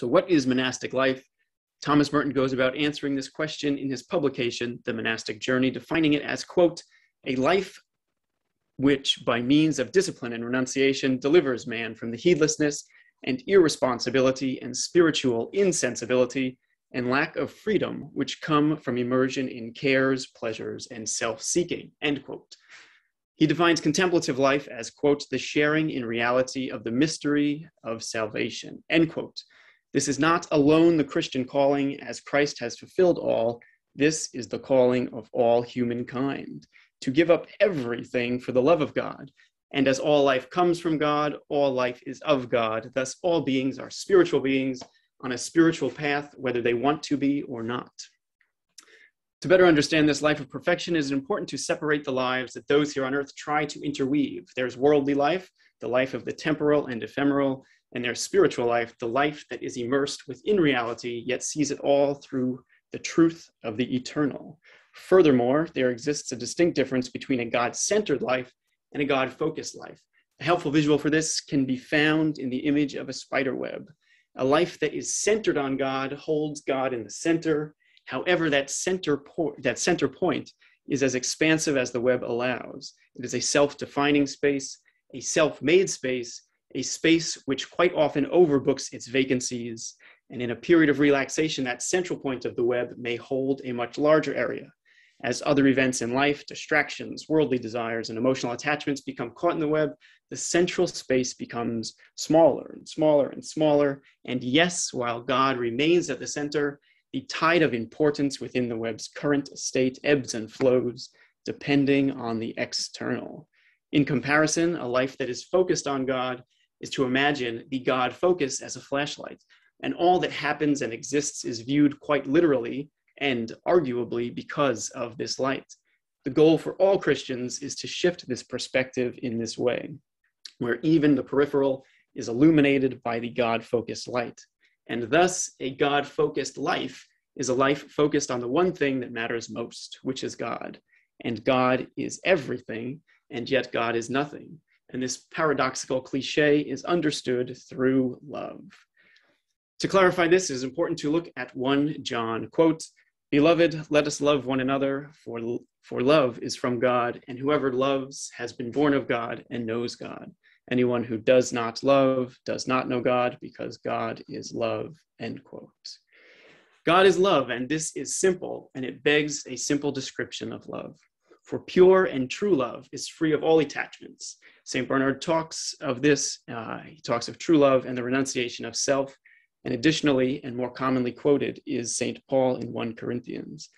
So, what is monastic life? Thomas Merton goes about answering this question in his publication, The Monastic Journey, defining it as, quote, a life which, by means of discipline and renunciation, delivers man from the heedlessness and irresponsibility and spiritual insensibility and lack of freedom which come from immersion in cares, pleasures, and self-seeking, end quote. He defines contemplative life as, quote, the sharing in reality of the mystery of salvation, end quote. This is not alone the Christian calling, as Christ has fulfilled all. This is the calling of all humankind to give up everything for the love of God. And as all life comes from God, all life is of God. Thus, all beings are spiritual beings on a spiritual path, whether they want to be or not. To better understand this life of perfection, it is important to separate the lives that those here on earth try to interweave. There's worldly life, the life of the temporal and ephemeral, and their spiritual life, the life that is immersed within reality, yet sees it all through the truth of the eternal. Furthermore, there exists a distinct difference between a God centered life and a God focused life. A helpful visual for this can be found in the image of a spider web. A life that is centered on God holds God in the center. However, that center, po- that center point is as expansive as the web allows. It is a self defining space, a self made space, a space which quite often overbooks its vacancies. And in a period of relaxation, that central point of the web may hold a much larger area. As other events in life, distractions, worldly desires, and emotional attachments become caught in the web, the central space becomes smaller and smaller and smaller. And yes, while God remains at the center, the tide of importance within the web's current state ebbs and flows depending on the external. In comparison, a life that is focused on God is to imagine the God focus as a flashlight, and all that happens and exists is viewed quite literally and arguably because of this light. The goal for all Christians is to shift this perspective in this way, where even the peripheral is illuminated by the God focused light. And thus, a God focused life is a life focused on the one thing that matters most, which is God. And God is everything, and yet God is nothing. And this paradoxical cliche is understood through love. To clarify this, it is important to look at 1 John, quote, Beloved, let us love one another, for, for love is from God, and whoever loves has been born of God and knows God. Anyone who does not love does not know God, because God is love. End quote. God is love, and this is simple, and it begs a simple description of love. For pure and true love is free of all attachments. St. Bernard talks of this, uh, he talks of true love and the renunciation of self and additionally, and more commonly quoted, is St. Paul in 1 Corinthians.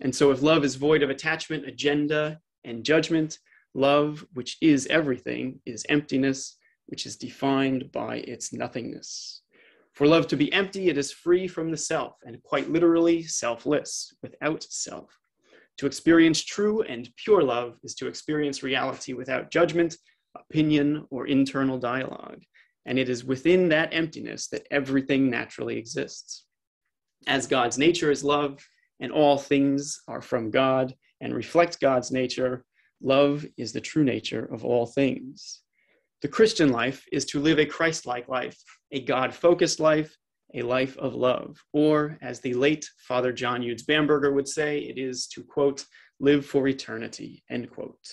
And so, if love is void of attachment, agenda, and judgment, love, which is everything, is emptiness, which is defined by its nothingness. For love to be empty, it is free from the self, and quite literally selfless, without self. To experience true and pure love is to experience reality without judgment, opinion, or internal dialogue and it is within that emptiness that everything naturally exists. As God's nature is love, and all things are from God and reflect God's nature, love is the true nature of all things. The Christian life is to live a Christ like life, a God focused life, a life of love. Or, as the late Father John Eudes Bamberger would say, it is to quote, live for eternity, end quote.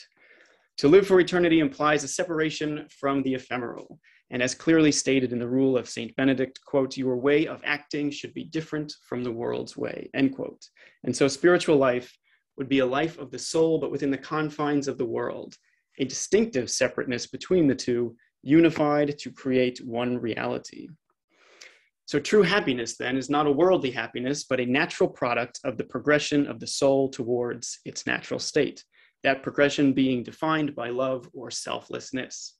To live for eternity implies a separation from the ephemeral, and as clearly stated in the rule of St. Benedict, quote, your way of acting should be different from the world's way, end quote. And so spiritual life would be a life of the soul, but within the confines of the world, a distinctive separateness between the two, unified to create one reality. So true happiness then is not a worldly happiness, but a natural product of the progression of the soul towards its natural state, that progression being defined by love or selflessness.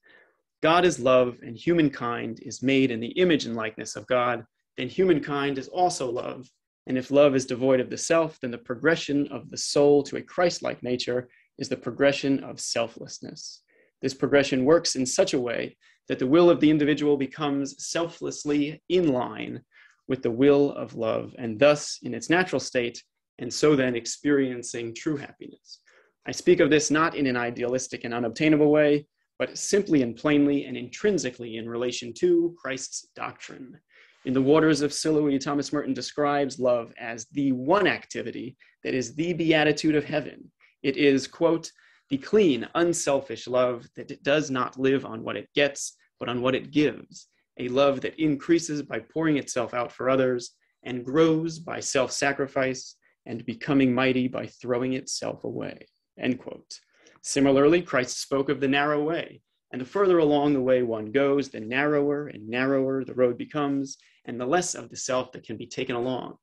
God is love and humankind is made in the image and likeness of God, then humankind is also love. And if love is devoid of the self, then the progression of the soul to a Christ like nature is the progression of selflessness. This progression works in such a way that the will of the individual becomes selflessly in line with the will of love, and thus in its natural state, and so then experiencing true happiness. I speak of this not in an idealistic and unobtainable way, but simply and plainly and intrinsically in relation to Christ's doctrine. In the waters of Siloe, Thomas Merton describes love as the one activity that is the beatitude of heaven. It is, quote, the clean, unselfish love that does not live on what it gets, but on what it gives, a love that increases by pouring itself out for others and grows by self sacrifice and becoming mighty by throwing itself away. End quote. Similarly, Christ spoke of the narrow way, and the further along the way one goes, the narrower and narrower the road becomes, and the less of the self that can be taken along.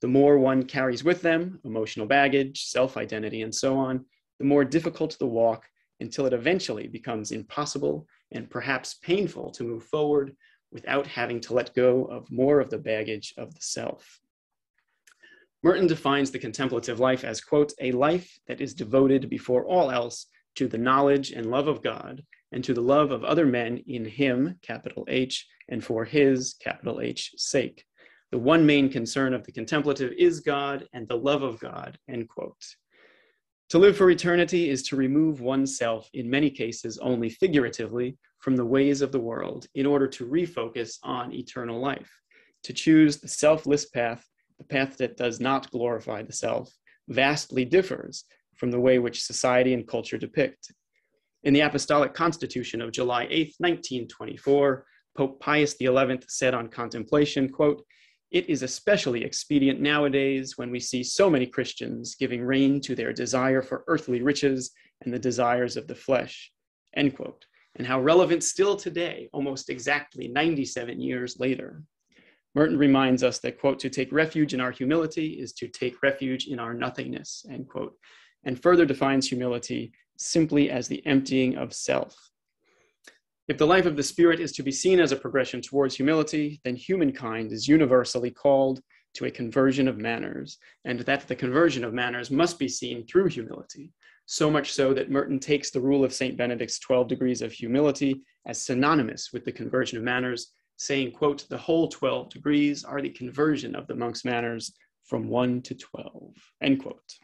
The more one carries with them, emotional baggage, self identity, and so on, the more difficult the walk until it eventually becomes impossible and perhaps painful to move forward without having to let go of more of the baggage of the self. Merton defines the contemplative life as, quote, a life that is devoted before all else to the knowledge and love of God and to the love of other men in him, capital H, and for his, capital H, sake. The one main concern of the contemplative is God and the love of God, end quote. To live for eternity is to remove oneself, in many cases only figuratively, from the ways of the world in order to refocus on eternal life, to choose the selfless path, the path that does not glorify the self, vastly differs from the way which society and culture depict. In the Apostolic Constitution of July 8, 1924, Pope Pius XI said on contemplation, quote, it is especially expedient nowadays when we see so many Christians giving rein to their desire for earthly riches and the desires of the flesh, end quote, and how relevant still today, almost exactly 97 years later. Merton reminds us that, quote, to take refuge in our humility is to take refuge in our nothingness, end quote, and further defines humility simply as the emptying of self. If the life of the Spirit is to be seen as a progression towards humility, then humankind is universally called to a conversion of manners, and that the conversion of manners must be seen through humility. So much so that Merton takes the rule of St. Benedict's 12 degrees of humility as synonymous with the conversion of manners, saying, quote, the whole 12 degrees are the conversion of the monk's manners from 1 to 12, end quote.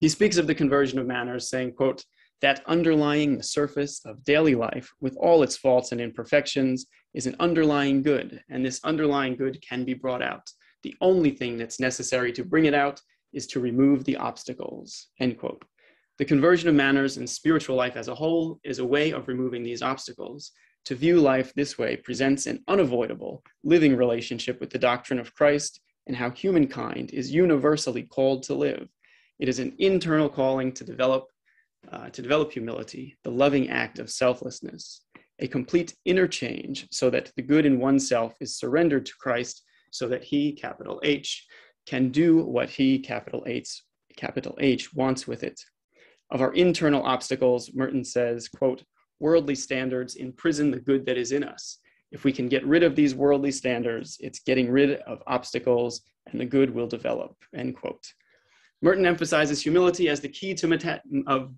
He speaks of the conversion of manners, saying, quote, that underlying the surface of daily life with all its faults and imperfections is an underlying good, and this underlying good can be brought out. The only thing that's necessary to bring it out is to remove the obstacles, end quote. The conversion of manners and spiritual life as a whole is a way of removing these obstacles. To view life this way presents an unavoidable living relationship with the doctrine of Christ and how humankind is universally called to live it is an internal calling to develop, uh, to develop humility, the loving act of selflessness, a complete interchange so that the good in oneself is surrendered to Christ so that he, capital H, can do what he, capital H, capital H, wants with it. Of our internal obstacles, Merton says, quote, worldly standards imprison the good that is in us. If we can get rid of these worldly standards, it's getting rid of obstacles and the good will develop, end quote. Merton emphasizes humility as the key to meta- of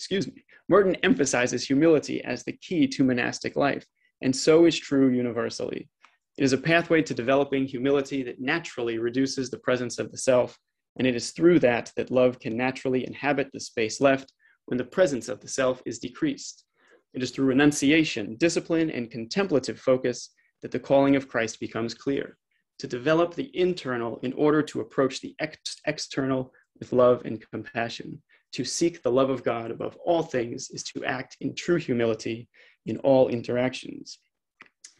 excuse me. Merton emphasizes humility as the key to monastic life, and so is true universally. It is a pathway to developing humility that naturally reduces the presence of the self, and it is through that that love can naturally inhabit the space left when the presence of the self is decreased. It is through renunciation, discipline, and contemplative focus that the calling of Christ becomes clear to develop the internal in order to approach the ex- external with love and compassion. To seek the love of God above all things is to act in true humility in all interactions.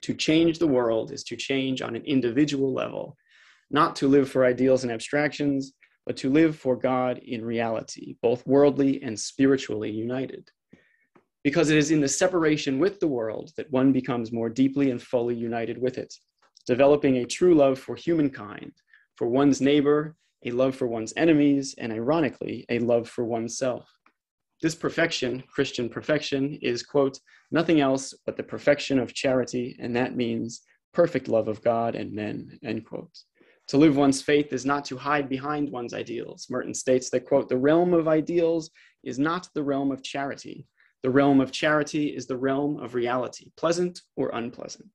To change the world is to change on an individual level, not to live for ideals and abstractions, but to live for God in reality, both worldly and spiritually united. Because it is in the separation with the world that one becomes more deeply and fully united with it developing a true love for humankind, for one's neighbor, a love for one's enemies, and ironically, a love for oneself. This perfection, Christian perfection, is, quote, nothing else but the perfection of charity, and that means perfect love of God and men, end quote. To live one's faith is not to hide behind one's ideals. Merton states that, quote, the realm of ideals is not the realm of charity. The realm of charity is the realm of reality, pleasant or unpleasant.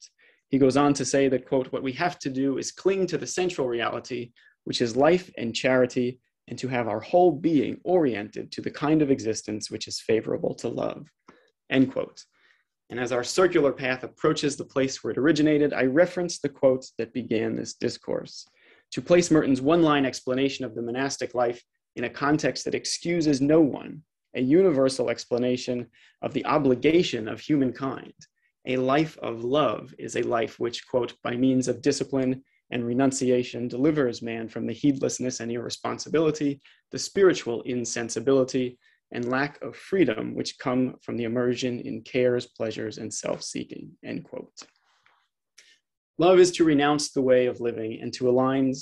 He goes on to say that, quote, what we have to do is cling to the central reality, which is life and charity, and to have our whole being oriented to the kind of existence which is favorable to love, end quote. And as our circular path approaches the place where it originated, I reference the quote that began this discourse to place Merton's one line explanation of the monastic life in a context that excuses no one, a universal explanation of the obligation of humankind. A life of love is a life which, quote, by means of discipline and renunciation delivers man from the heedlessness and irresponsibility, the spiritual insensibility, and lack of freedom which come from the immersion in cares, pleasures, and self-seeking, end quote. Love is to renounce the way of living and to align,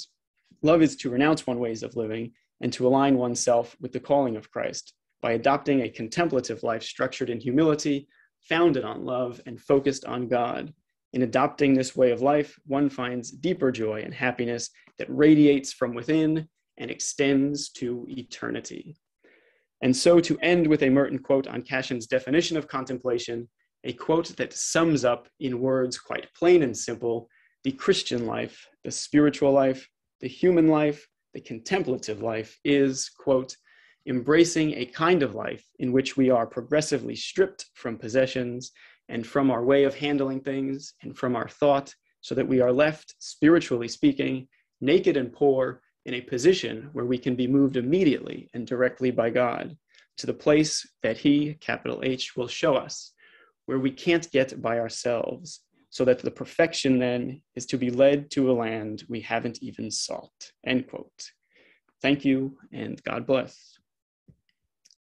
love is to renounce one ways of living and to align oneself with the calling of Christ by adopting a contemplative life structured in humility, founded on love, and focused on God. In adopting this way of life, one finds deeper joy and happiness that radiates from within and extends to eternity. And so, to end with a Merton quote on Cassian's definition of contemplation, a quote that sums up in words quite plain and simple the Christian life, the spiritual life, the human life, the contemplative life is, quote, embracing a kind of life in which we are progressively stripped from possessions and from our way of handling things and from our thought, so that we are left, spiritually speaking, naked and poor in a position where we can be moved immediately and directly by God to the place that He, capital H, will show us, where we can't get by ourselves, so that the perfection then is to be led to a land we haven't even sought. End quote. Thank you, and God bless.